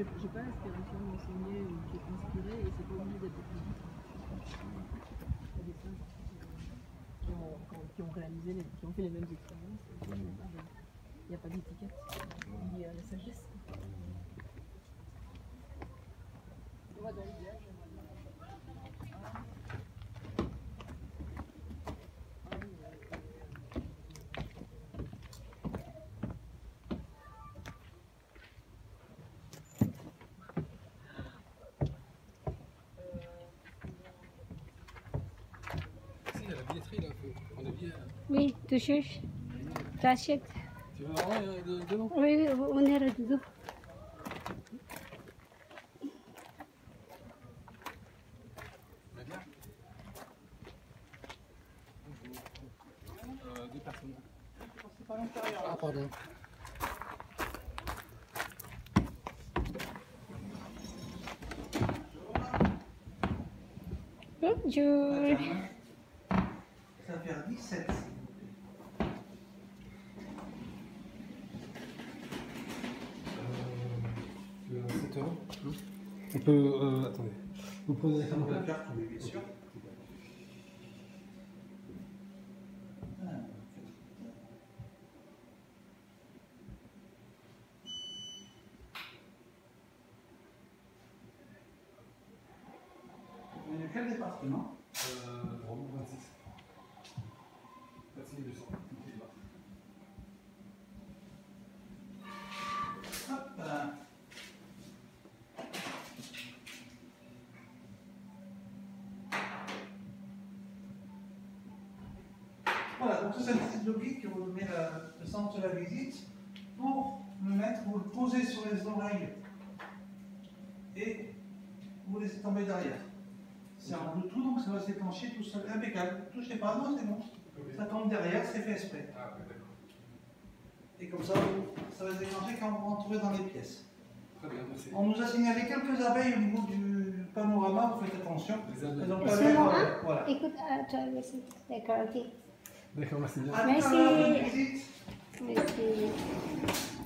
inspiration d'enseigner ou qui est inspiré et c'est pas obligé d'être des y de qui ont, réalisé, les, qui ont fait les mêmes expériences. Il n'y a pas de- il n'y a pas d'étiquette la sagesse j'aimerais bien. Si, il y a la billetterie là. Oui, tu cherches. Tu achètes. Tu veux vraiment euh, de- devant Oui, oui, on est euh, Deux personnes. Ah, pardon. Bonjour. Ça fait 17. Tu veux 7 euros On peut. Euh, attendez. Vous prenez la La carte oui, bien sûr. De quel département? Euh, Romain 26. 26 200. Hop là. Voilà, donc c'est petite logique que vous la- le centre de la visite pour le mettre, vous le posez sur les oreilles et vous laissez tomber derrière. C'est en Bluetooth donc ça va se déclencher tout seul, impeccable. Touchez pas, non c'est bon. Ça tombe derrière, c'est fait exprès. Ah. Et comme ça, ça va se déclencher quand vous rentrez dans les pièces. Très bien, merci. On nous a signalé quelques abeilles au niveau du panorama, vous faites attention. Les abeilles. Euh, Voilà. Écoute, ah, toi aussi. D'accord, ok. D'accord, merci bien. Merci. Merci.